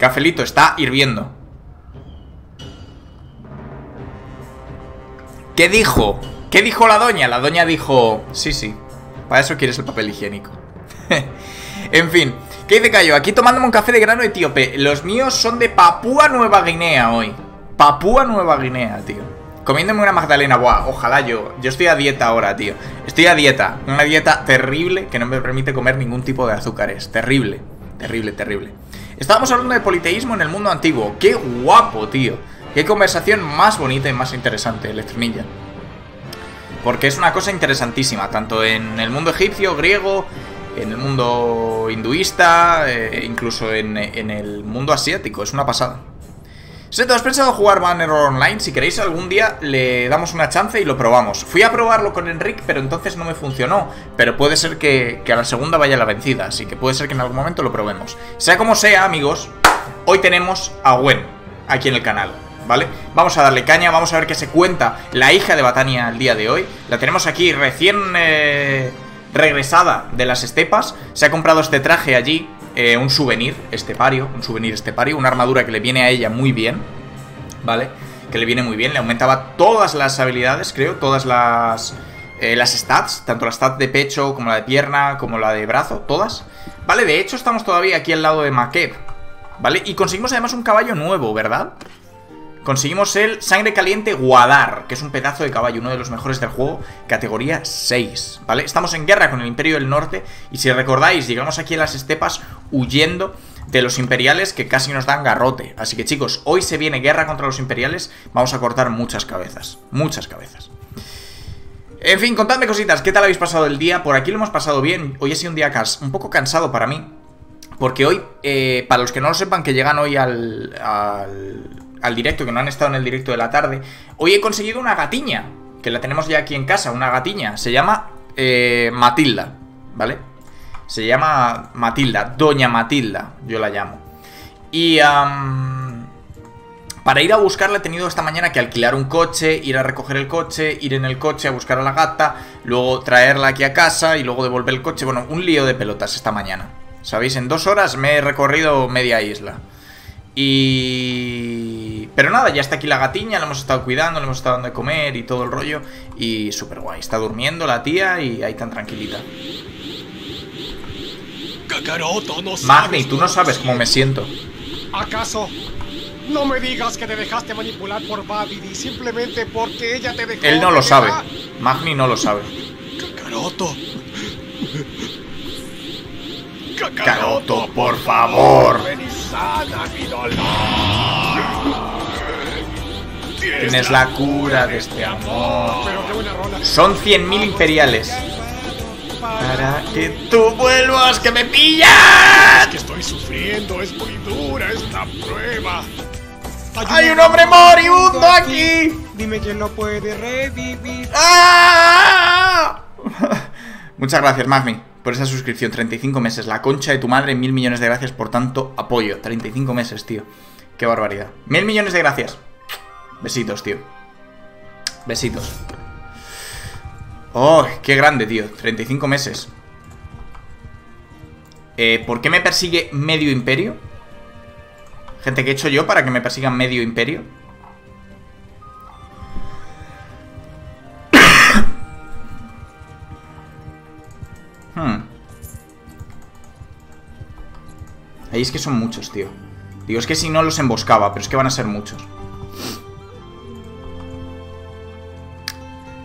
Cafelito, está hirviendo. ¿Qué dijo? ¿Qué dijo la doña? La doña dijo... Sí, sí. Para eso quieres el papel higiénico. en fin. ¿Qué dice Cayo? Aquí tomándome un café de grano etíope. Los míos son de Papúa Nueva Guinea hoy. Papúa Nueva Guinea, tío. Comiéndome una magdalena. Buah, ojalá yo. Yo estoy a dieta ahora, tío. Estoy a dieta. Una dieta terrible que no me permite comer ningún tipo de azúcares. Terrible. Terrible, terrible. Estábamos hablando de politeísmo en el mundo antiguo. ¡Qué guapo, tío! ¡Qué conversación más bonita y más interesante, Electronilla! Porque es una cosa interesantísima, tanto en el mundo egipcio, griego, en el mundo hinduista, eh, incluso en, en, el mundo asiático. Es una pasada. Seto, ¿has pensado jugar Banner Online? Si queréis algún día le damos una chance y lo probamos. Fui a probarlo con Enric, pero entonces no me funcionó. Pero puede ser que, que a la segunda vaya la vencida, así que puede ser que en algún momento lo probemos. Sea como sea, amigos, hoy tenemos a Gwen aquí en el canal. ¿vale? Vamos a darle caña, vamos a ver qué se cuenta la hija de Batania el día de hoy. La tenemos aquí recién eh, regresada de las estepas. Se ha comprado este traje allí, eh, un souvenir estepario, un souvenir estepario, una armadura que le viene a ella muy bien, ¿vale? Que le viene muy bien, le aumentaba todas las habilidades, creo, todas las... Eh, las stats, tanto la stat de pecho como la de pierna, como la de brazo, todas. Vale, de hecho estamos todavía aquí al lado de Makeb, ¿vale? Y conseguimos además un caballo nuevo, ¿verdad? Conseguimos el Sangre Caliente Guadar, que es un pedazo de caballo, uno de los mejores del juego, categoría 6, ¿vale? Estamos en guerra con el Imperio del Norte y si recordáis, llegamos aquí a las estepas huyendo de los imperiales que casi nos dan garrote. Así que chicos, hoy se viene guerra contra los imperiales, vamos a cortar muchas cabezas, muchas cabezas. En fin, contadme cositas, ¿qué tal habéis pasado el día? Por aquí lo hemos pasado bien, hoy ha sido un día un poco cansado para mí, porque hoy, eh, para los que no lo sepan, que llegan hoy al, al al directo, que no han estado en el directo de la tarde, hoy he conseguido una gatiña, que la tenemos ya aquí en casa, una gatiña. Se llama eh, Matilda, ¿vale? Se llama Matilda, Doña Matilda, yo la llamo. Y para ir a buscarla he tenido esta mañana que alquilar un coche, ir a recoger el coche, ir en el coche a buscar a la gata, luego traerla aquí a casa y luego devolver el coche. Bueno, un lío de pelotas esta mañana. ¿Sabéis? En dos horas me he recorrido media isla. Y... Pero nada, ya está aquí la gatiña, la hemos estado cuidando, le hemos estado dando de comer y todo el rollo. Y súper guay, está durmiendo la tía y ahí tan tranquilita. Magni, tú no sabes cómo me siento. ¿Acaso no me digas que te dejaste manipular por Babidi simplemente porque ella te dejó? Él no lo sabe. Magni no lo sabe. Kakaroto. Kakaroto, por favor. Tienes la cura de este amor. Son 100.000 imperiales. Para que tú vuelvas, que me pillas. que estoy sufriendo, es muy dura esta prueba. ¡Hay un hombre moribundo aquí! Dime quién no puede revivir. ¡Ah! Muchas gracias, Magni por esa suscripción. 35 meses. La concha de tu madre, mil millones de gracias por tanto apoyo. 35 meses, tío. Qué barbaridad. Mil millones de gracias. Besitos, tío. Besitos. Oh, qué grande, tío. 35 meses. Eh, ¿Por qué me persigue medio imperio? Gente, ¿qué he hecho yo para que me persigan medio imperio? Hmm. Ahí es que son muchos, tío. Digo, es que si no los emboscaba, pero es que van a ser muchos.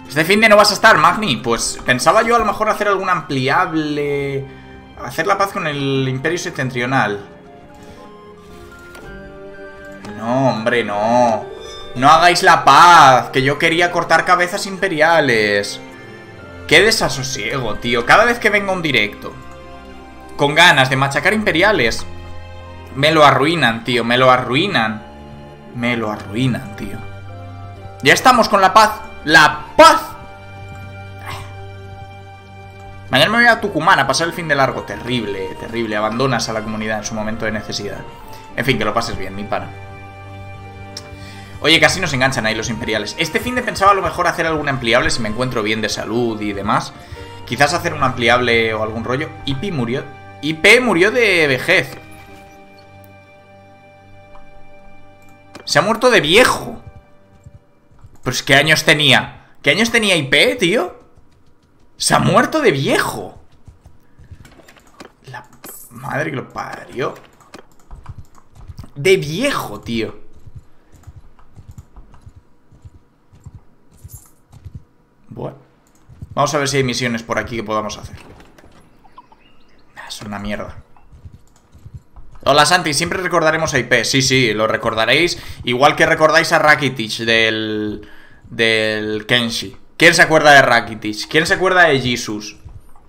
Este fin de no vas a estar, Magni. Pues pensaba yo a lo mejor hacer algún ampliable... Hacer la paz con el Imperio Septentrional. No, hombre, no. No hagáis la paz, que yo quería cortar cabezas imperiales. Qué desasosiego, tío. Cada vez que venga un directo con ganas de machacar imperiales, me lo arruinan, tío. Me lo arruinan. Me lo arruinan, tío. Ya estamos con la paz. ¡La paz! Mañana me voy a Tucumán a pasar el fin de largo. Terrible, terrible. Abandonas a la comunidad en su momento de necesidad. En fin, que lo pases bien, mi pana. Oye, casi nos enganchan ahí los imperiales. Este fin de pensaba a lo mejor hacer algún ampliable si me encuentro bien de salud y demás. Quizás hacer un ampliable o algún rollo. IP murió. IP murió de vejez. Se ha muerto de viejo. Pues ¿qué años tenía? ¿Qué años tenía IP, tío? Se ha muerto de viejo. La madre que lo parió. De viejo, tío. Bueno. Vamos a ver si hay misiones por aquí que podamos hacer. Es una mierda. Hola Santi, siempre recordaremos a IP. Sí, sí, lo recordaréis. Igual que recordáis a Rakitic del. del Kenshi. ¿Quién se acuerda de Rakitic? ¿Quién se acuerda de Jesus?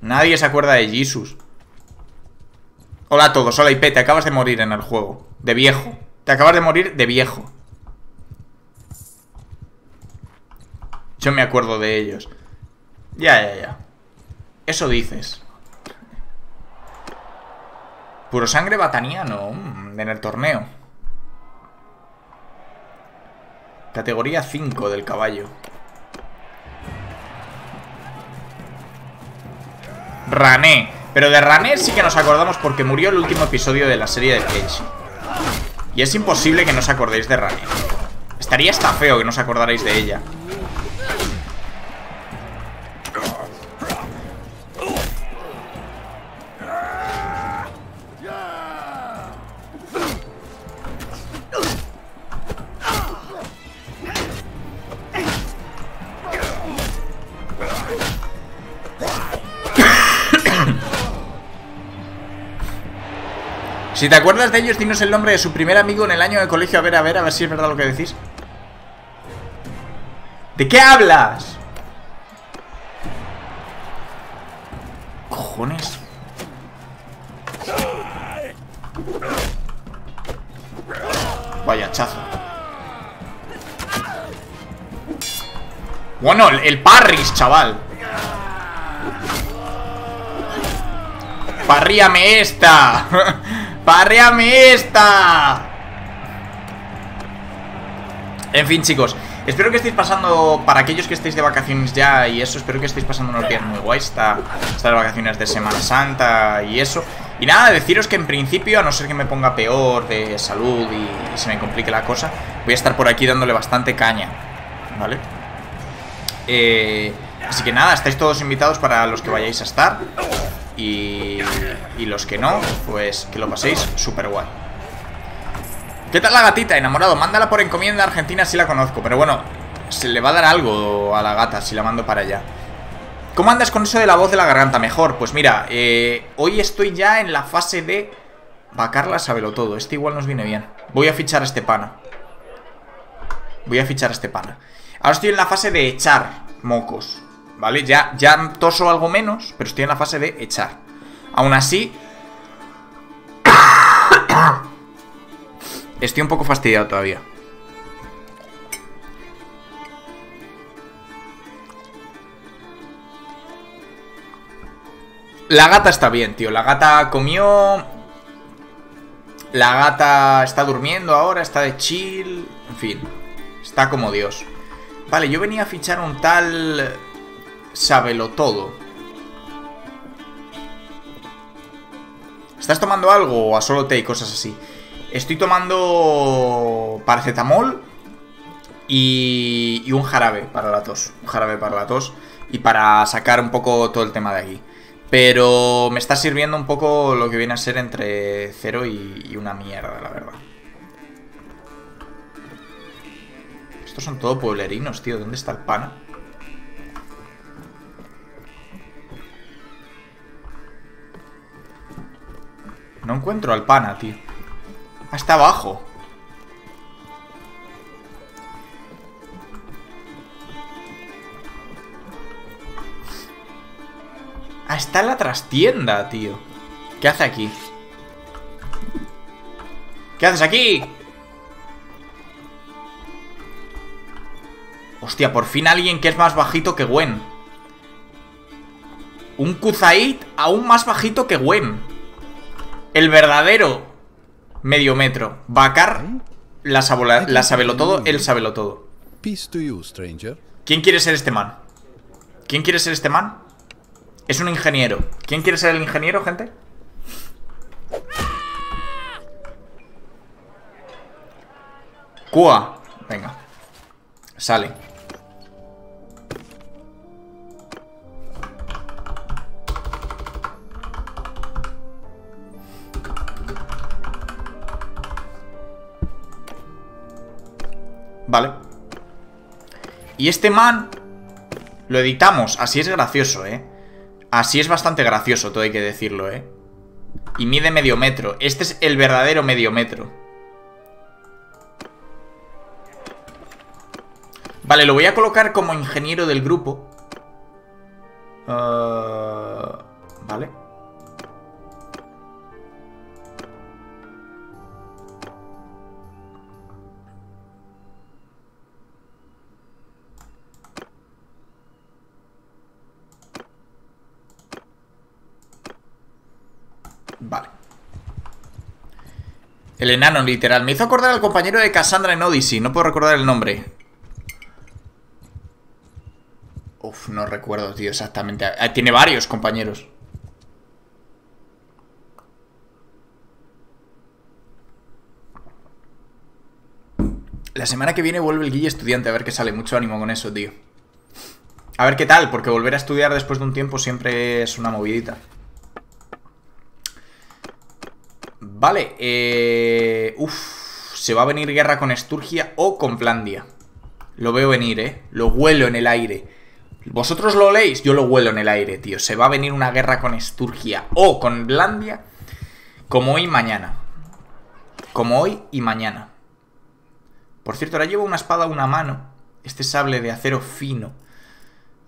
Nadie se acuerda de Jesus. Hola a todos, hola IP, te acabas de morir en el juego. De viejo. Te acabas de morir de viejo. Yo me acuerdo de ellos. Ya, ya, ya. Eso dices. Puro sangre bataniano mm, en el torneo. Categoría 5 del caballo. Rané. Pero de Rané sí que nos acordamos porque murió el último episodio de la serie de Cage. Y es imposible que no os acordéis de Rané. Estaría hasta feo que no os acordarais de ella. Si te acuerdas de ellos, dinos el nombre de su primer amigo en el año de colegio. A ver, a ver, a ver si es verdad lo que decís. ¿De qué hablas? Cojones. Vaya chazo. Bueno, el, Parris, chaval. Parríame esta. ¡Parreame esta! En fin, chicos Espero que estéis pasando, para aquellos que estéis de vacaciones ya y eso, espero que estéis pasando unos días muy guays Estas vacaciones de Semana Santa y eso Y nada, deciros que en principio, a no ser que me ponga peor de salud y, se me complique la cosa Voy a estar por aquí dándole bastante caña ¿Vale? Eh, así que nada, estáis todos invitados para los que vayáis a estar y, los que no, pues que lo paséis súper guay. ¿Qué tal la gatita, enamorado? Mándala por encomienda argentina si la conozco. Pero bueno, se le va a dar algo a la gata si la mando para allá. ¿Cómo andas con eso de la voz de la garganta? Mejor, pues mira, eh, hoy estoy ya en la fase de... Vacarla, sábelo todo. Este igual nos viene bien. Voy a fichar a este pana. Voy a fichar a este pana. Ahora estoy en la fase de echar mocos. ¿Vale? Ya, ya toso algo menos, pero estoy en la fase de echar. Aún así... estoy un poco fastidiado todavía. La gata está bien, tío. La gata comió... La gata está durmiendo ahora, está de chill... En fin, está como Dios. Vale, yo venía a fichar un tal sábelo todo. ¿Estás tomando algo o a solo té y cosas así? Estoy tomando paracetamol y, y un jarabe para la tos. Un jarabe para la tos y para sacar un poco todo el tema de aquí. Pero me está sirviendo un poco lo que viene a ser entre cero y, y una mierda, la verdad. Estos son todo pueblerinos, tío. ¿Dónde está el pana? No encuentro al pana, tío. Hasta abajo. Está en la trastienda, tío. ¿Qué hace aquí? ¿Qué haces aquí? Hostia, por fin alguien que es más bajito que Gwen. Un Kuzaid aún más bajito que Gwen. El verdadero medio metro. Bakar la, la sabelo todo, él sabelo todo. ¿Quién quiere ser este man? ¿Quién quiere ser este man? Es un ingeniero. ¿Quién quiere ser el ingeniero, gente? Cua. Venga. Sale. Vale. Y este man lo editamos. Así es gracioso, ¿eh? Así es bastante gracioso, todo hay que decirlo, ¿eh? Y mide medio metro. Este es el verdadero medio metro. Vale, lo voy a colocar como ingeniero del grupo. Uh, vale. Vale. El enano, literal. Me hizo acordar al compañero de Cassandra en Odyssey. No puedo recordar el nombre. Uf, no recuerdo, tío, exactamente. Ah, tiene varios compañeros. La semana que viene vuelve el guille estudiante. A ver qué sale. Mucho ánimo con eso, tío. A ver qué tal, porque volver a estudiar después de un tiempo siempre es una movidita. Vale, eh... Uf, se va a venir guerra con Esturgia o con Flandia. Lo veo venir, ¿eh? Lo huelo en el aire. ¿Vosotros lo leéis? Yo lo huelo en el aire, tío. Se va a venir una guerra con Esturgia o con Blandia como hoy y mañana. Como hoy y mañana. Por cierto, ahora llevo una espada a una mano. Este sable de acero fino.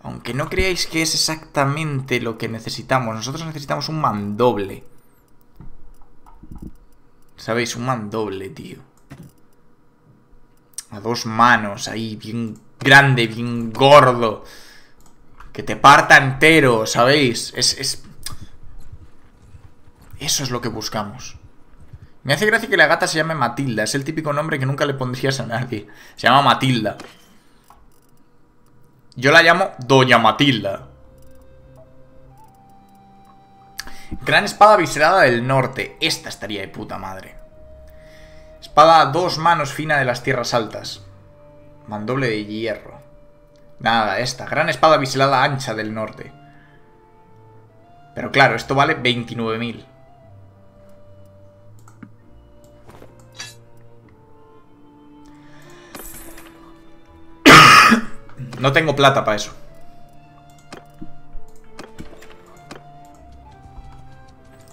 Aunque no creáis que es exactamente lo que necesitamos. Nosotros necesitamos un mandoble. ¿Sabéis? Un mandoble, tío. A dos manos, ahí, bien grande, bien gordo. Que te parta entero, ¿sabéis? Es, es... Eso es lo que buscamos. Me hace gracia que la gata se llame Matilda. Es el típico nombre que nunca le pondrías a nadie. Se llama Matilda. Yo la llamo Doña Matilda. Gran espada viscerada del norte. Esta estaría de puta madre. Espada a dos manos fina de las tierras altas. Mandoble de hierro. Nada, esta. Gran espada biselada ancha del norte. Pero claro, esto vale 29.000. no tengo plata para eso.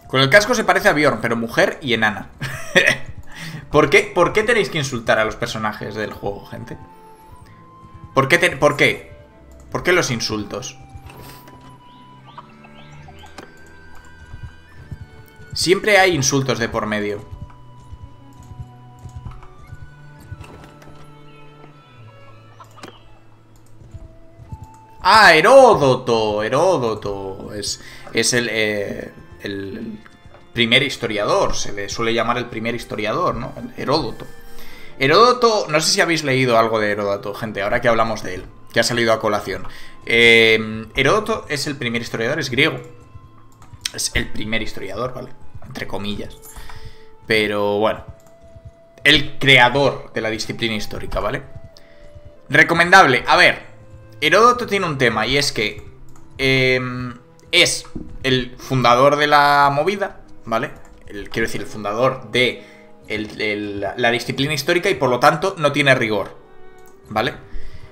Con el casco se parece a Bjorn, pero mujer y enana. ¿Por, qué, ¿Por qué tenéis que insultar a los personajes del juego, gente? ¿Por qué? ¿Por qué? ¿Por qué los insultos? Siempre hay insultos de por medio. Ah, Heródoto, Heródoto. Es, el, eh, el primer historiador, se le suele llamar el primer historiador, ¿no? Heródoto. Heródoto, no sé si habéis leído algo de Heródoto, gente, ahora que hablamos de él, que ha salido a colación. Eh, Heródoto es el primer historiador, es griego. Es el primer historiador, ¿vale? Entre comillas. Pero bueno. El creador de la disciplina histórica, ¿vale? Recomendable. A ver, Heródoto tiene un tema y es que eh, es el fundador de la movida, ¿vale? El, quiero decir, el fundador de la disciplina histórica y por lo tanto no tiene rigor, ¿vale?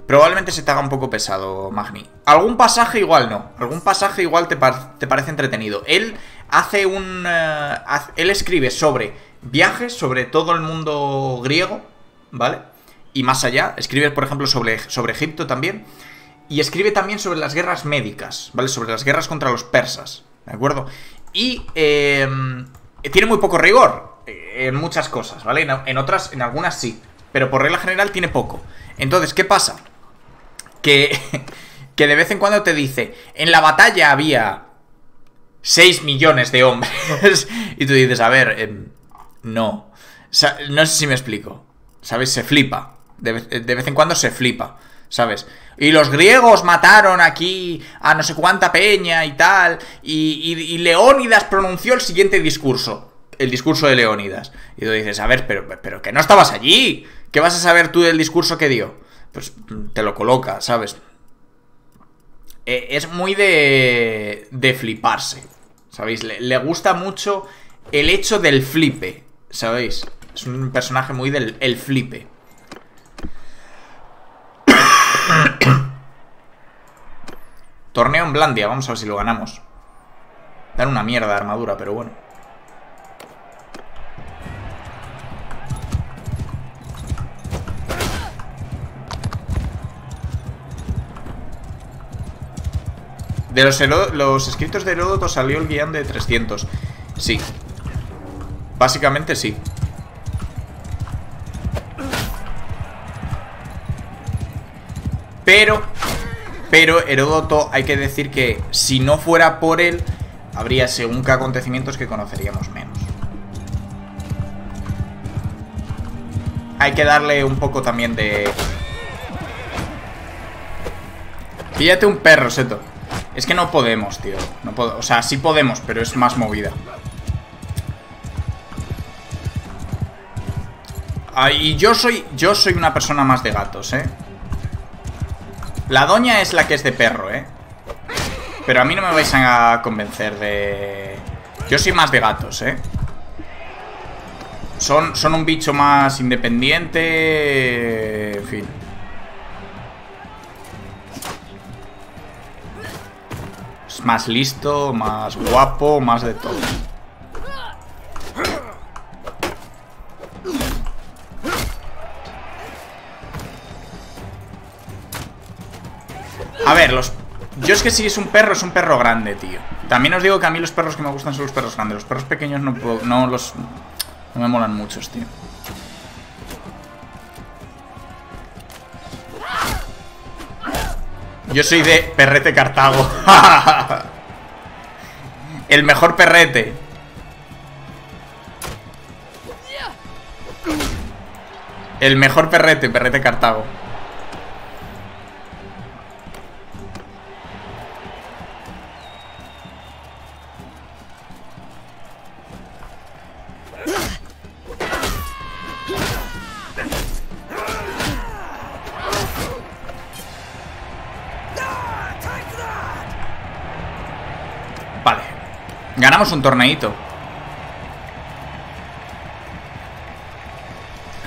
Probablemente se te haga un poco pesado, Magni. Algún pasaje igual no. Algún pasaje igual te, parece entretenido. Él hace un... Eh, él escribe sobre viajes, sobre todo el mundo griego, ¿vale? Y más allá. Escribe, por ejemplo, sobre, sobre Egipto también. Y escribe también sobre las guerras médicas, ¿vale? Sobre las guerras contra los persas, ¿de acuerdo? Y eh, tiene muy poco rigor eh, en muchas cosas, ¿vale? En, otras, en algunas sí, pero por regla general tiene poco. Entonces, ¿qué pasa? Que, que de vez en cuando te dice, en la batalla había 6 millones de hombres. y tú dices, a ver, em, no. no sé si me explico. ¿Sabes? Se flipa. de vez en cuando se flipa. ¿sabes? Y los griegos mataron aquí a no sé cuánta peña y tal, y, Leónidas pronunció el siguiente discurso, el discurso de Leónidas. Y tú dices, a ver, pero, pero que no estabas allí, ¿Qué vas a saber tú del discurso que dio? Pues te lo coloca, ¿sabes? Eh, es muy de, de fliparse, ¿sabéis? Le, gusta mucho el hecho del flipe, ¿sabéis? Es un personaje muy del el flipe. Torneo en Blandia, vamos a ver si lo ganamos. Dan una mierda de armadura, pero bueno. De los, escritos de Heródoto salió el guion de 300. Sí. Básicamente sí. Pero, pero Heródoto hay que decir que si no fuera por él, habría según qué acontecimientos que conoceríamos menos. Hay que darle un poco también de... Píllate un perro, Seto. Es que no podemos, tío. No puedo, o sea, sí podemos, pero es más movida. Ah, y yo soy, yo soy una persona más de gatos, ¿eh? La doña es la que es de perro, ¿eh? Pero a mí no me vais a convencer de... Yo soy más de gatos, ¿eh? Son, son un bicho más independiente... En fin. Es más listo, más guapo, más de todo. Los... Yo es que si es un perro, es un perro grande, tío. También os digo que a mí los perros que me gustan son los perros grandes. Los perros pequeños no, no los... No me molan muchos, tío. Yo soy de perrete Cartago. El mejor perrete. El mejor perrete, perrete Cartago. Ganamos un torneito.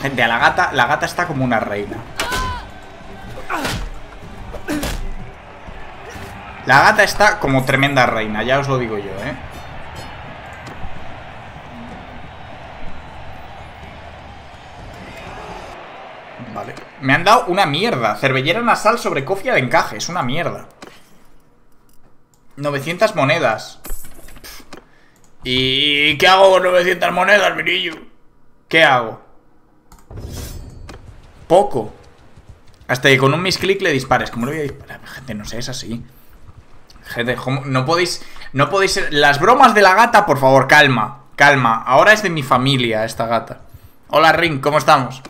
Gente, a la gata, la gata está como una reina. La gata está como tremenda reina, ya os lo digo yo, ¿eh? Vale. Me han dado una mierda. Cervellera nasal sobre cofia de encaje. Es una mierda. 900 monedas. ¿Y qué hago con 900 monedas, mirillo? ¿Qué hago? Poco. Hasta que con un misclick le dispares. ¿Cómo le voy a disparar? Gente, no sé, es así. Gente, no podéis... No podéis... Las bromas de la gata, por favor, calma. Calma. Ahora es de mi familia esta gata. Hola, Ring, ¿cómo estamos?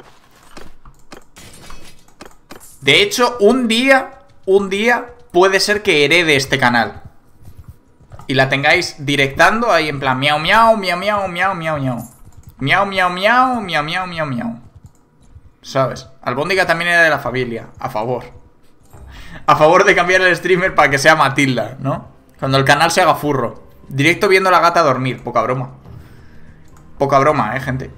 De hecho, un día... Un día puede ser que herede este canal y la tengáis directando ahí en plan miau miau, miau miau, miau miau miau. Miau miau miau, miau miau miau miau. ¿Sabes? Albóndiga también era de la familia, a favor. A favor de cambiar el streamer para que sea Matilda, ¿no? Cuando el canal se haga furro. Directo viendo a la gata dormir, poca broma. Poca broma, eh, gente.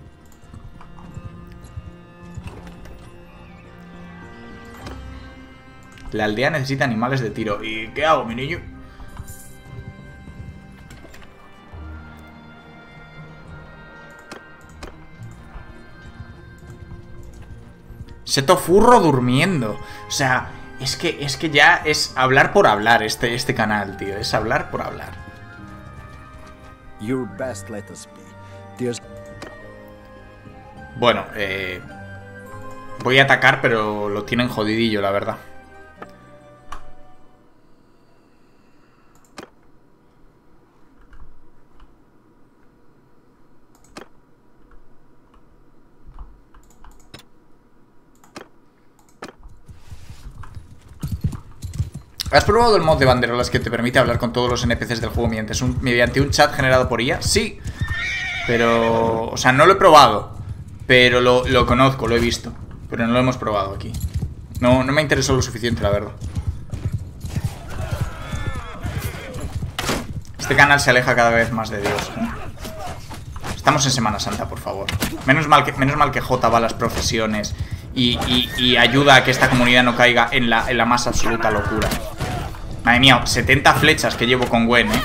La aldea necesita animales de tiro. ¿Y qué hago, mi niño? Seto Furro durmiendo. O sea, es que, es que ya es hablar por hablar este, este canal, tío. Es hablar por hablar. Bueno, eh, voy a atacar, pero lo tienen jodidillo, la verdad. ¿Has probado el mod de banderolas que te permite hablar con todos los NPCs del juego mediante un, chat generado por IA? Sí. Pero... O sea, no lo he probado. Pero lo, conozco, lo he visto. Pero no lo hemos probado aquí. No, no me interesó lo suficiente, la verdad. Este canal se aleja cada vez más de Dios. ¿eh? Estamos en Semana Santa, por favor. Menos mal que, menos mal que J va a las profesiones y, ayuda a que esta comunidad no caiga en la más absoluta locura. Madre mía, 70 flechas que llevo con Gwen, ¿eh?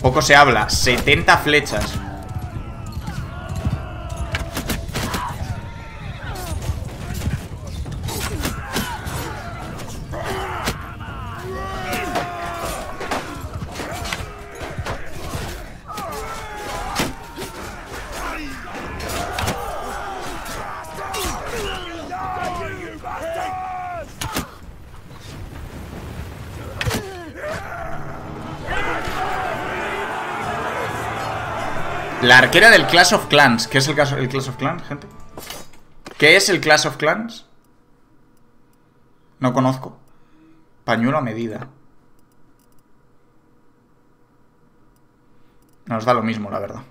Poco se habla, 70 flechas. La arquera del Clash of Clans. ¿Qué es el, caso, Clash of Clans, gente? ¿Qué es el Clash of Clans? No conozco. Pañuelo a medida. Nos da lo mismo, la verdad.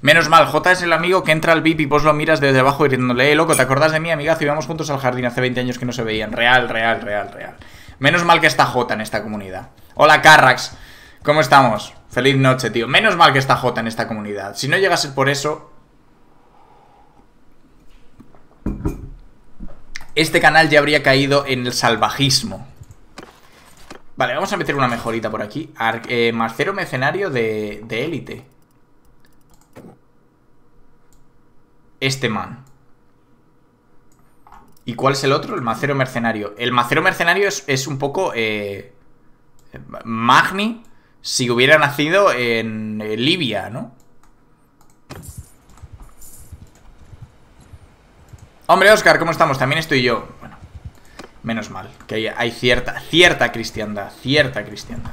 Menos mal, J es el amigo que entra al VIP y vos lo miras desde abajo diciéndole, eh, loco, ¿te acordás de mí, amiga? Si íbamos juntos al jardín hace 20 años que no se veían. Real, real, real, real. Menos mal que está J en esta comunidad. Hola, Carrax. ¿Cómo estamos? Feliz noche, tío. Menos mal que está J en esta comunidad. Si no llegase por eso... Este canal ya habría caído en el salvajismo. Vale, vamos a meter una mejorita por aquí. Eh, Marcero Mercenario de élite. este man. ¿Y cuál es el otro? El macero mercenario. El macero mercenario es, un poco... Eh, Magni si hubiera nacido en Libia, ¿no? Hombre, Oscar, ¿cómo estamos? También estoy yo. Bueno, menos mal, que hay, hay cierta, cierta cristiandad, cierta cristiandad.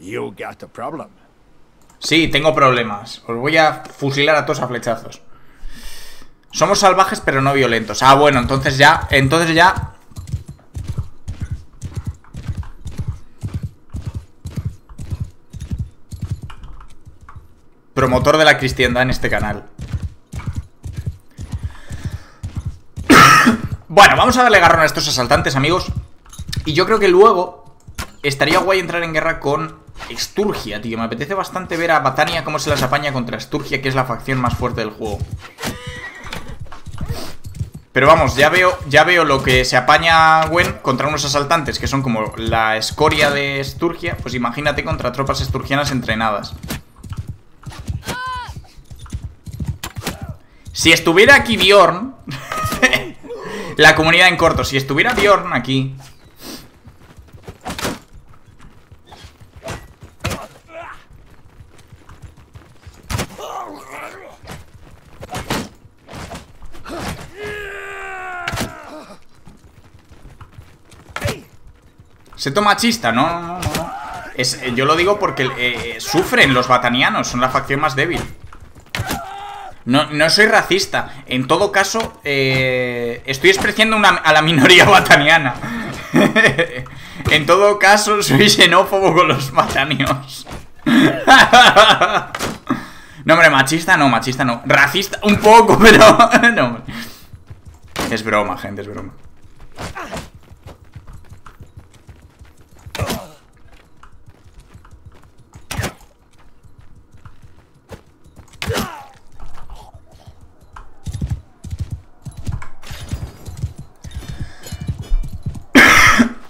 You got a problem. Sí, tengo problemas. Os voy a fusilar a todos a flechazos. Somos salvajes pero no violentos. Ah, bueno, entonces ya... Entonces ya... Promotor de la cristiandad en este canal. bueno, vamos a darle garrón a estos asaltantes, amigos. Y yo creo que luego estaría guay entrar en guerra con Esturgia, tío. Me apetece bastante ver a Batania cómo se las apaña contra Esturgia, que es la facción más fuerte del juego. Pero vamos, ya veo, ya veo lo que se apaña Gwen contra unos asaltantes que son como la escoria de Esturgia. Pues imagínate contra tropas esturgianas entrenadas. Si estuviera aquí Bjorn... la comunidad en corto. Si estuviera Bjorn aquí... Seto machista, no, no, no, no. Es, yo lo digo porque eh, sufren los batanianos, son la facción más débil. No, no soy racista. En todo caso, eh, estoy despreciando a la minoría bataniana. en todo caso, soy xenófobo con los batanios. no, hombre, machista no, machista no. Racista un poco, pero... no. Es broma, gente, es broma.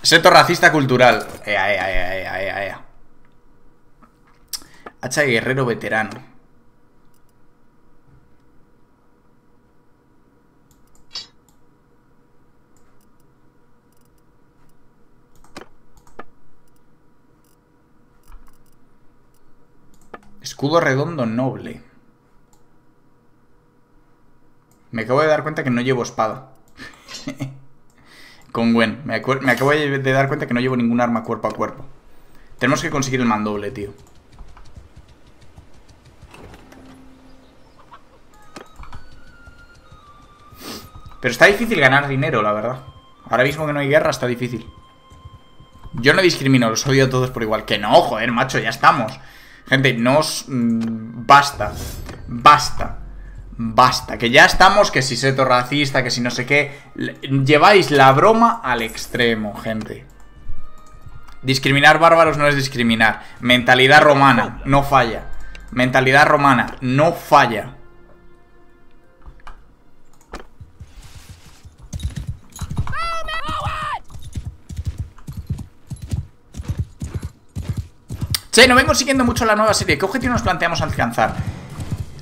Seto racista cultural. Ea, ea, ea, ea, ea. Hacha guerrero veterano. Escudo redondo noble. Me acabo de dar cuenta que no llevo espada. Con Gwen. Me, acabo de dar cuenta que no llevo ningún arma cuerpo a cuerpo. Tenemos que conseguir el mandoble, tío. Pero está difícil ganar dinero, la verdad. Ahora mismo que no hay guerra está difícil. Yo no discrimino, los odio a todos por igual. Que no, joder, macho, ya estamos. Gente, no os... Mm, basta. Basta. Basta. Que ya estamos, que si seto racista, que si no sé qué. Lleváis la broma al extremo, gente. Discriminar bárbaros no es discriminar. Mentalidad romana, no falla. Mentalidad romana, no falla. Che, no vengo siguiendo mucho la nueva serie. ¿Qué objetivo nos planteamos alcanzar?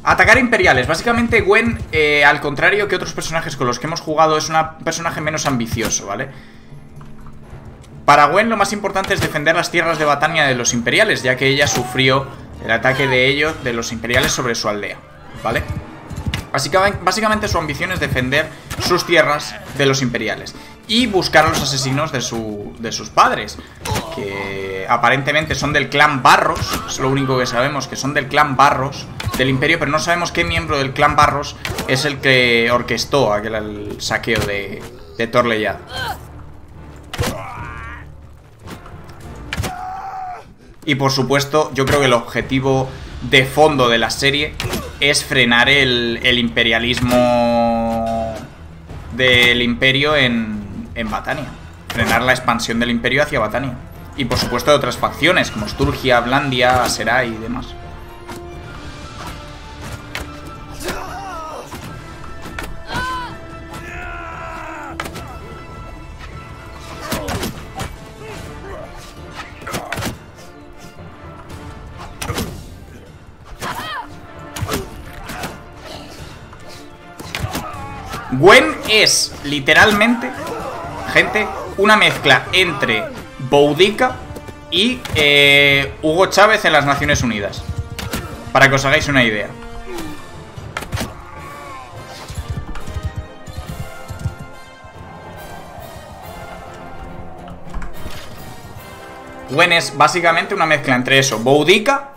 Atacar imperiales. Básicamente Gwen, eh, al contrario que otros personajes con los que hemos jugado, es un personaje menos ambicioso, ¿vale? Para Gwen lo más importante es defender las tierras de Batania de los imperiales, ya que ella sufrió el ataque de ellos, de los imperiales, sobre su aldea, ¿vale? Básicamente, básicamente su ambición es defender sus tierras de los imperiales y buscar a los asesinos de, su, de sus padres, que aparentemente son del clan Barros, es lo único que sabemos, que son del clan Barros del imperio, pero no sabemos qué miembro del clan Barros es el que orquestó aquel saqueo de, de Torleyad. Y por supuesto, yo creo que el objetivo de fondo de la serie es frenar el, el imperialismo del imperio en, en Batania. Frenar la expansión del imperio hacia Batania. Y por supuesto de otras facciones, como Sturgia, Blandia, Aserai y demás. Es literalmente gente, una mezcla entre Boudica y eh, Hugo Chávez en las Naciones Unidas. Para que os hagáis una idea. Gwen es básicamente una mezcla entre eso, Boudica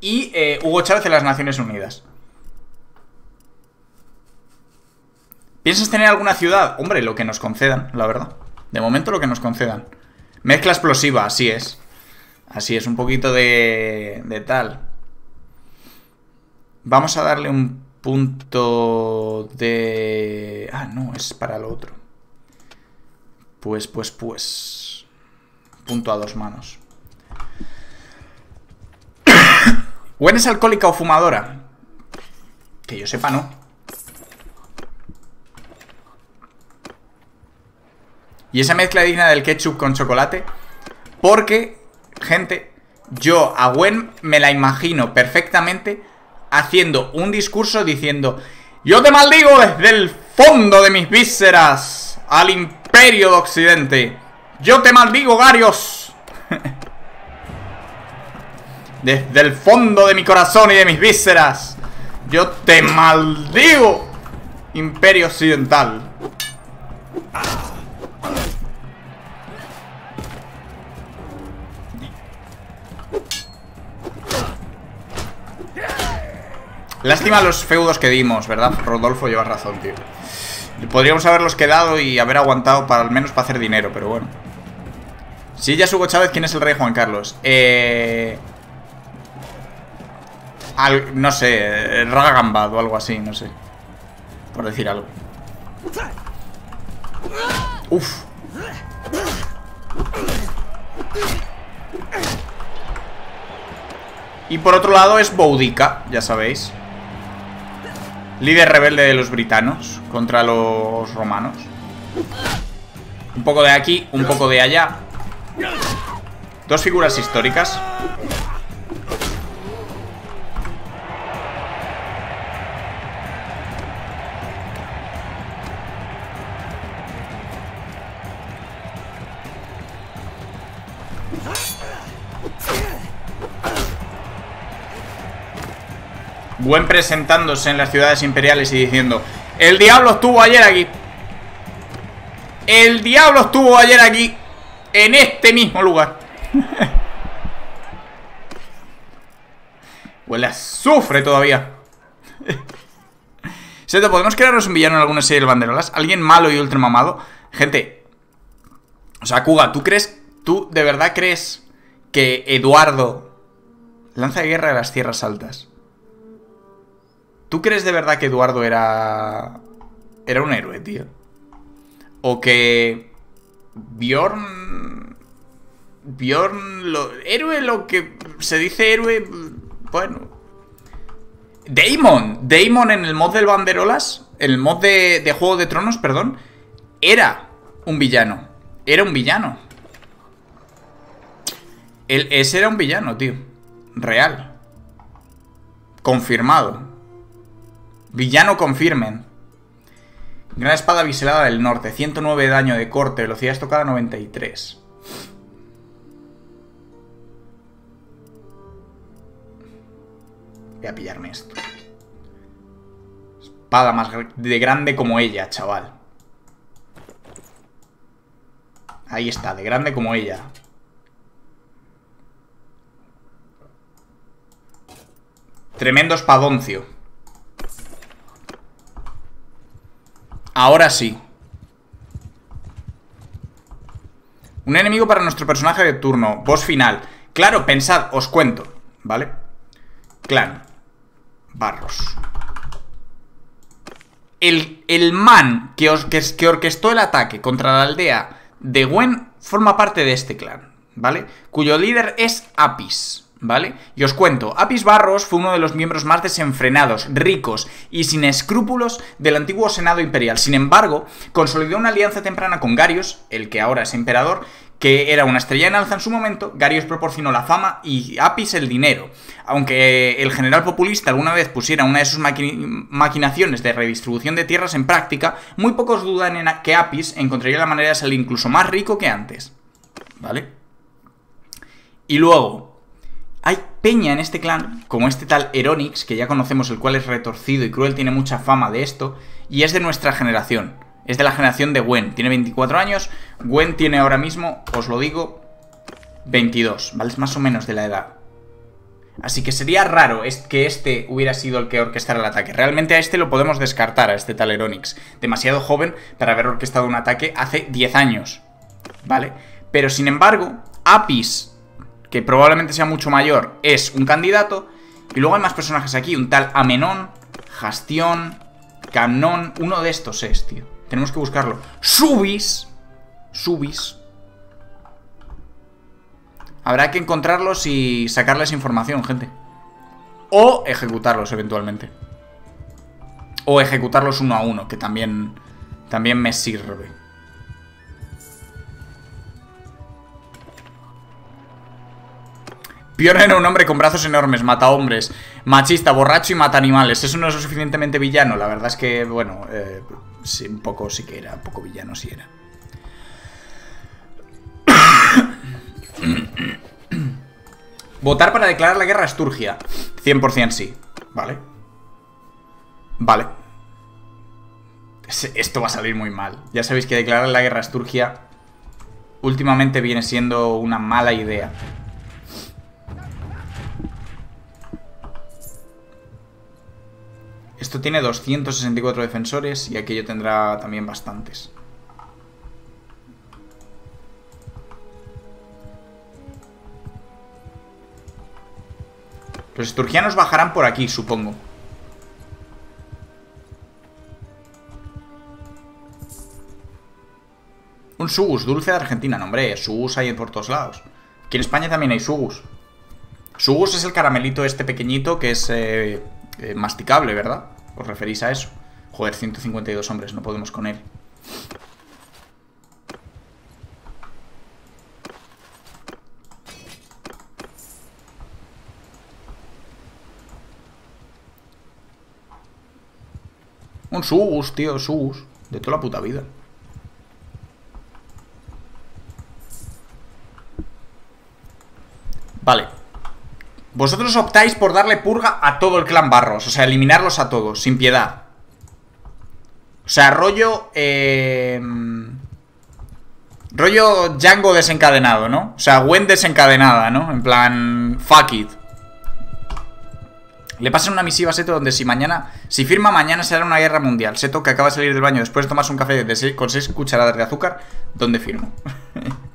y eh, Hugo Chávez en las Naciones Unidas. ¿Piensas tener alguna ciudad? Hombre, lo que nos concedan, la verdad. De momento lo que nos concedan. Mezcla explosiva, así es. Así es, un poquito de, de tal. Vamos a darle un punto de... Ah, no, es para lo otro. Pues, pues, pues... Punto a dos manos. ¿Gwen es alcohólica o fumadora? Que yo sepa, no. Y esa mezcla digna del ketchup con chocolate. Porque, gente, yo a Gwen me la imagino perfectamente haciendo un discurso diciendo Yo te maldigo desde el fondo de mis vísceras al imperio de Occidente. Yo te maldigo, Garios. desde el fondo de mi corazón y de mis vísceras. Yo te maldigo, imperio occidental. Lástima los feudos que dimos, ¿verdad? Rodolfo, llevas razón, tío. Podríamos haberlos quedado y haber aguantado para al menos para hacer dinero, pero bueno. Si ya Hugo Chávez, ¿quién es el rey Juan Carlos? Eh... no sé, Ragambad o algo así, no sé. Por decir algo. Uf. Y por otro lado es Boudica, ya sabéis. Líder rebelde de los britanos contra los romanos. Un poco de aquí, un poco de allá. Dos figuras históricas. Buen presentándose en las ciudades imperiales y diciendo El diablo estuvo ayer aquí El diablo estuvo ayer aquí En este mismo lugar Huele a azufre todavía Seto, ¿podemos crearnos un villano en alguna serie de banderolas? ¿Alguien malo y ultramamado? Gente O sea, Kuga, ¿tú crees ¿Tú de verdad crees que Eduardo lanza guerra a las tierras altas? ¿Tú crees de verdad que Eduardo era. era un héroe, tío? O que. Bjorn. Bjorn. Héroe, lo que se dice héroe. Bueno. Daemon. Daemon en el mod del Banderolas. En el mod de, de Juego de Tronos, perdón. Era un villano. Era un villano. El, ese era un villano, tío. Real. Confirmado. Villano confirmen. Gran espada biselada del norte. 109 de daño de corte. Velocidad estocada 93. Voy a pillarme esto. Espada más de grande como ella, chaval. Ahí está, de grande como ella. Tremendo espadoncio. Ahora sí. Un enemigo para nuestro personaje de turno. Boss final. Claro, pensad, os cuento. ¿Vale? Clan. Barros. El, el man que, os, que, que orquestó el ataque contra la aldea de Gwen forma parte de este clan, ¿vale? Cuyo líder es Apis. ¿Vale? Y os cuento, Apis Barros fue uno de los miembros más desenfrenados, ricos y sin escrúpulos del antiguo Senado Imperial. Sin embargo, consolidó una alianza temprana con Garius, el que ahora es emperador, que era una estrella en alza en su momento, Garius proporcionó la fama y Apis el dinero. Aunque el general populista alguna vez pusiera una de sus maquinaciones de redistribución de tierras en práctica, muy pocos dudan en que Apis encontraría la manera de salir incluso más rico que antes. ¿Vale? Y luego, hay peña en este clan, como este tal Eronix, que ya conocemos, el cual es retorcido y cruel, tiene mucha fama de esto, y es de nuestra generación. Es de la generación de Gwen. Tiene 24 años. Gwen tiene ahora mismo, os lo digo, 22. ¿Vale? Es más o menos de la edad. Así que sería raro que este hubiera sido el que orquestara el ataque. Realmente a este lo podemos descartar, a este tal Eronix. Demasiado joven para haber orquestado un ataque hace 10 años. ¿Vale? Pero sin embargo, Apis que probablemente sea mucho mayor, es un candidato. Y luego hay más personajes aquí, un tal Amenón, Jastión, Camnón, uno de estos es, tío. Tenemos que buscarlo. Subis. Subis. Habrá que encontrarlos y sacarles información, gente. O ejecutarlos eventualmente. O ejecutarlos uno a uno, que también, también me sirve. Bjorn era un hombre con brazos enormes, mata hombres, machista, borracho y mata animales. Eso no es lo suficientemente villano. La verdad es que, bueno, eh, un poco sí que era, un poco villano sí era. Votar para declarar la guerra a Esturgia. 100% sí. Vale. Vale. Esto va a salir muy mal. Ya sabéis que declarar la guerra a Esturgia últimamente viene siendo una mala idea. Esto tiene 264 defensores y aquello tendrá también bastantes. Los esturgianos bajarán por aquí, supongo. Un sugus, dulce de Argentina. No, hombre, sugus hay por todos lados. Aquí en España también hay sugus. Sugus es el caramelito este pequeñito que es... Eh, eh, masticable, ¿verdad? ¿Os referís a eso? Joder, 152 hombres, no podemos con él. Un sus, tío, sus. De toda la puta vida. Vale. Vosotros optáis por darle purga a todo el clan Barros O sea, eliminarlos a todos, sin piedad O sea, rollo... Eh... Rollo Django desencadenado, ¿no? O sea, Gwen desencadenada, ¿no? En plan... Fuck it le pasan una misiva a Seto donde si mañana, si firma mañana será una guerra mundial. Seto que acaba de salir del baño después de tomarse un café de con 6 cucharadas de azúcar, ¿dónde firmo?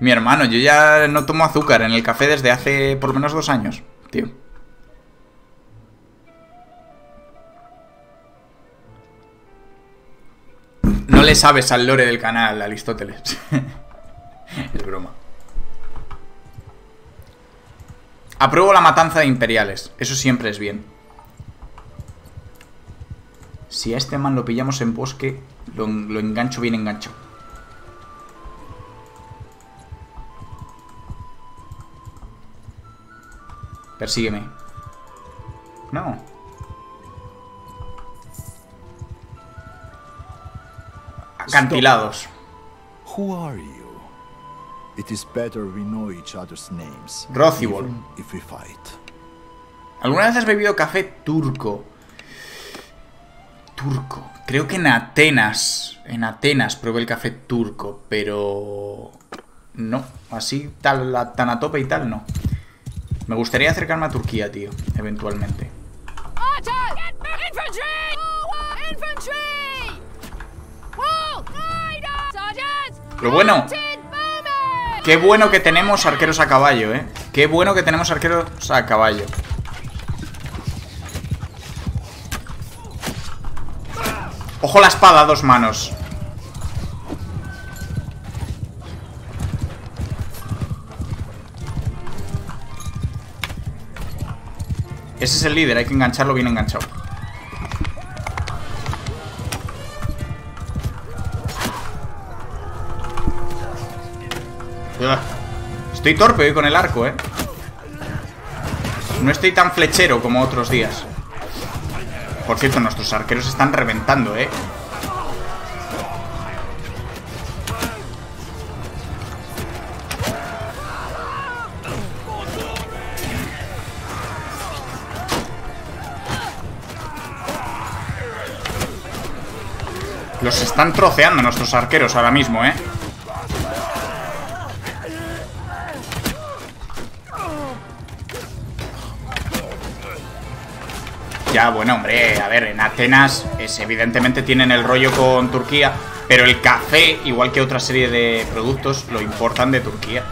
Mi hermano, yo ya no tomo azúcar en el café desde hace por lo menos dos años, tío. No le sabes al lore del canal, Aristóteles. es broma. Apruebo la matanza de imperiales. Eso siempre es bien. Si a este man lo pillamos en bosque, lo, lo engancho bien engancho. Persígueme. No. Acantilados. Who are you? It is better we know each other's names. If we fight. ¿Alguna vez has bebido café turco? Turco. Creo que en Atenas. En Atenas probé el café turco, pero... No, así tal, tan a tope y tal, no. Me gustaría acercarme a Turquía, tío, eventualmente. Lo bueno. Qué bueno que tenemos arqueros a caballo, eh. Qué bueno que tenemos arqueros a caballo. Ojo la espada a dos manos. Ese es el líder, hay que engancharlo bien enganchado. Estoy torpe hoy con el arco, ¿eh? No estoy tan flechero como otros días. Por cierto, nuestros arqueros están reventando, ¿eh? Los están troceando nuestros arqueros ahora mismo, ¿eh? Ya, bueno, hombre, a ver, en Atenas es, evidentemente tienen el rollo con Turquía, pero el café, igual que otra serie de productos, lo importan de Turquía.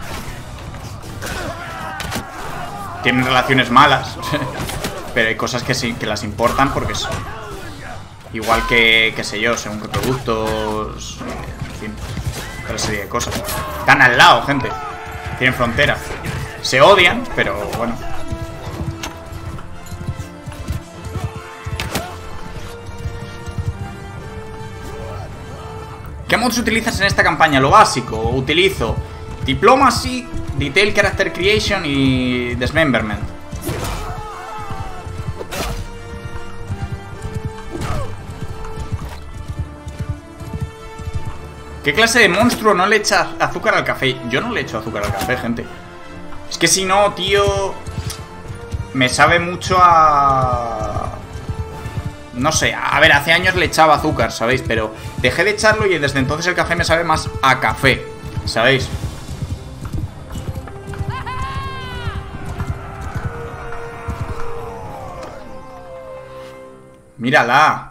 Tienen relaciones malas, pero hay cosas que que las importan porque son... Igual que, qué sé yo, según qué productos, en fin, otra serie de cosas. Están al lado, gente. Tienen frontera. Se odian, pero bueno. ¿Qué mods utilizas en esta campaña? Lo básico, utilizo Diplomacy, Detail Character Creation y Dismemberment. ¿Qué clase de monstruo no le echa azúcar al café? Yo no le echo azúcar al café, gente. Es que si no, tío... Me sabe mucho a... No sé, a ver, hace años le echaba azúcar, ¿sabéis? Pero dejé de echarlo y desde entonces el café me sabe más a café, ¿sabéis? Mírala.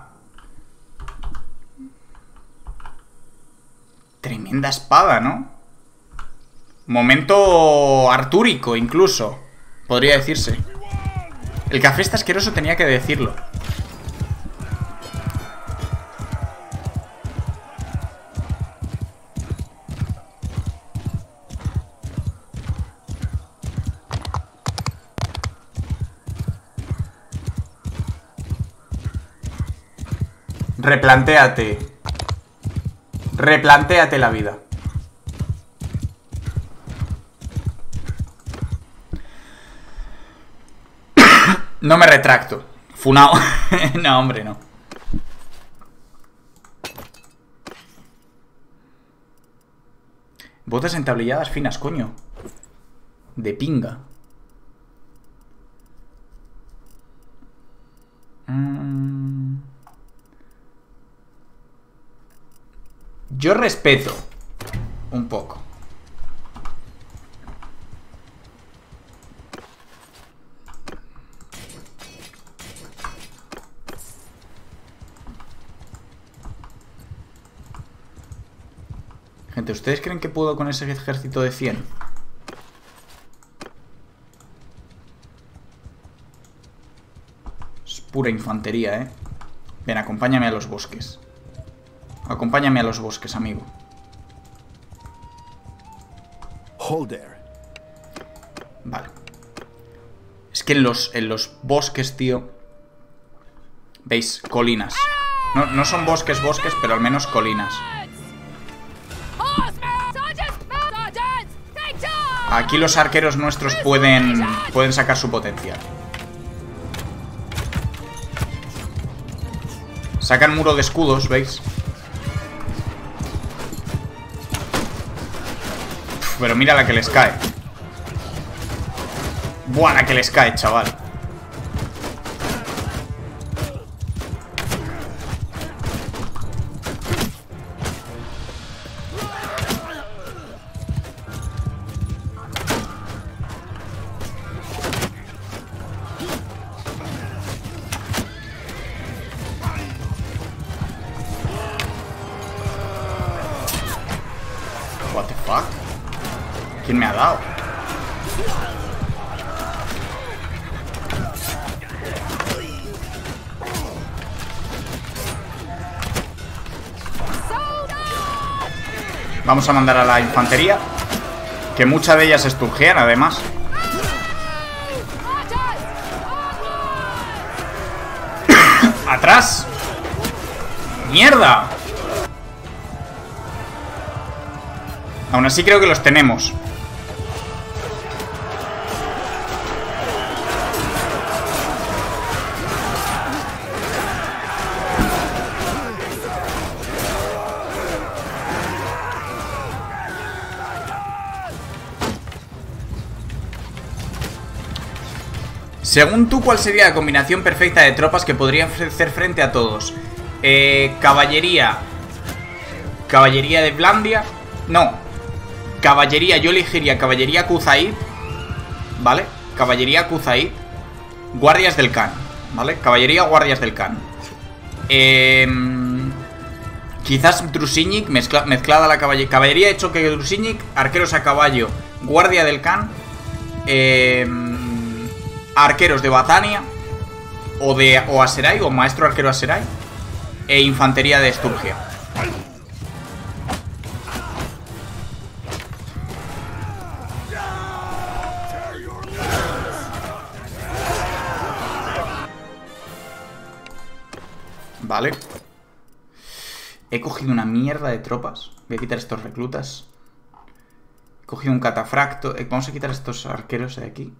Tremenda espada, ¿no? Momento artúrico, incluso. Podría decirse. El café está asqueroso, tenía que decirlo. Replantéate. Replantéate la vida. No me retracto. Funao. no, hombre, no. Botas entablilladas finas, coño. De pinga. Mm. Yo respeto un poco. Gente. ¿Ustedes creen que puedo con ese ejército de 100? Es pura infantería, ¿eh? Ven, acompáñame a los bosques. Acompáñame a los bosques, amigo. Hold there. Vale. Es que en los, en los bosques, tío... ¿Veis? Colinas. No, no son bosques, bosques, pero al menos colinas. Aquí los arqueros nuestros pueden, pueden sacar su potencial. Sacan muro de escudos, ¿veis? Pero mira la que les cae. Buah, la que les cae, chaval. ¿Quién me ha dado? Vamos a mandar a la infantería. Que mucha de ellas esturgean, además. ¡Atrás! ¡Mierda! Aún así creo que los tenemos. Según tú, ¿cuál sería la combinación perfecta de tropas que podría hacer frente a todos? Eh, caballería. Caballería de Blandia. No. Caballería, yo elegiría caballería Kuzaid. ¿Vale? Caballería Kuzaid. Guardias del Khan. ¿Vale? Caballería Guardias del Khan. Em, quizás Drusinik, mezcla- mezclada la caballería. Caballería de choque de Drusinik, arqueros a caballo, Guardia del Khan. em, arqueros de Batania. O de o Aserai, o maestro arquero Aserai. E infantería de Sturgia. Vale. He cogido una mierda de tropas. Voy a quitar estos reclutas. He cogido un catafracto. Vamos a quitar estos arqueros de aquí.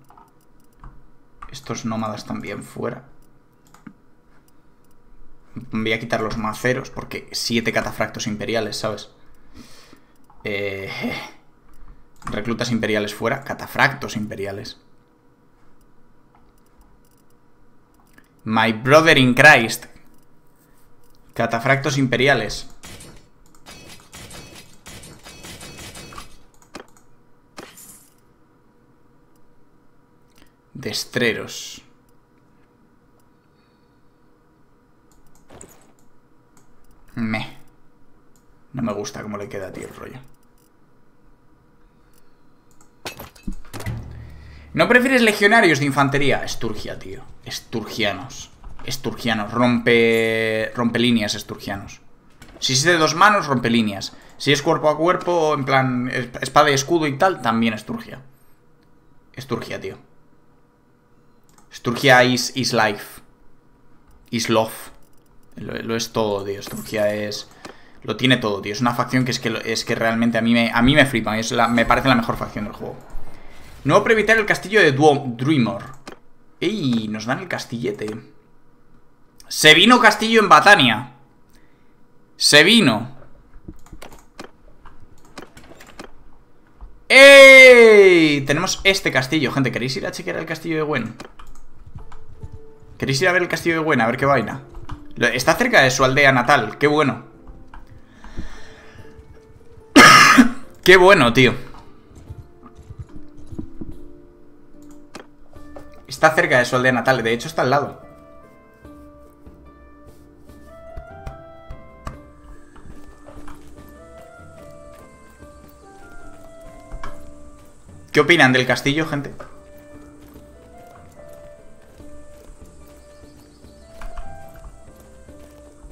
Estos nómadas también fuera. Voy a quitar los maceros porque siete catafractos imperiales, ¿sabes? Eh, reclutas imperiales fuera. Catafractos imperiales. My brother in Christ. Catafractos imperiales. Destreros. Me. No me gusta cómo le queda a ti el rollo. ¿No prefieres legionarios de infantería? Esturgia, tío. Esturgianos. Esturgianos. Rompe. Rompe líneas, esturgianos. Si es de dos manos, rompe líneas. Si es cuerpo a cuerpo, en plan es- espada y escudo y tal, también Esturgia. Esturgia, tío. Esturgia is, is life. Is love. Lo, es todo, tío. Esturgia es. Lo tiene todo, tío. Es una facción que es que, es que realmente a mí me, a mí me flipa. Es la, me parece la mejor facción del juego. Nuevo para evitar el castillo de Duo Dreamer. ¡Ey! Nos dan el castillete. Se vino castillo en Batania. Se vino. ¡Ey! Tenemos este castillo, gente. ¿Queréis ir a chequear el castillo de Gwen? ¿Queréis ir a ver el castillo de Gwen? A ver qué vaina. Está cerca de su aldea natal. Qué bueno. qué bueno, tío. Está cerca de su aldea natal. De hecho, está al lado. ¿Qué opinan del castillo, gente?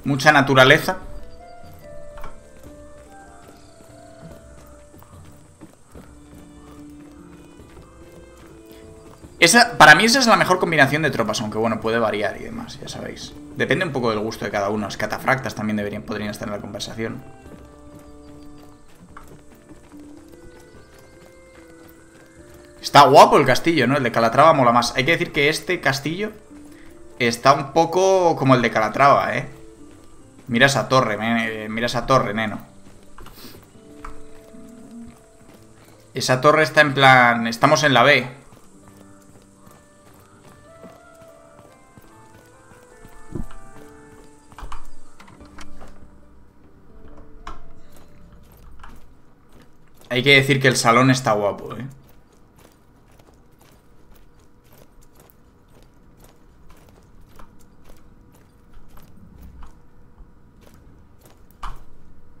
Mucha naturaleza. Esa, para mí esa es la mejor combinación de tropas, aunque bueno, puede variar y demás, ya sabéis. Depende un poco del gusto de cada uno. Las catafractas también deberían, podrían estar en la conversación. Está guapo el castillo, ¿no? El de Calatrava mola más. Hay que decir que este castillo está un poco como el de Calatrava, ¿eh? Mira esa torre, mira esa torre, neno. Esa torre está en plan... Estamos en la B. Hay que decir que el salón está guapo, ¿eh?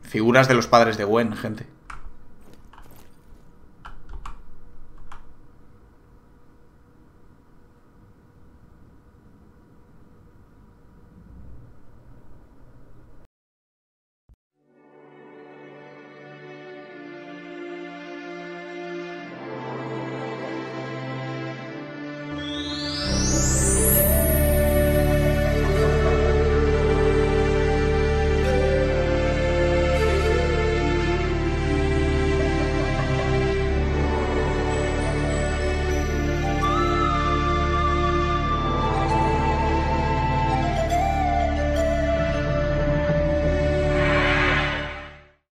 Figuras de los padres de Gwen, gente.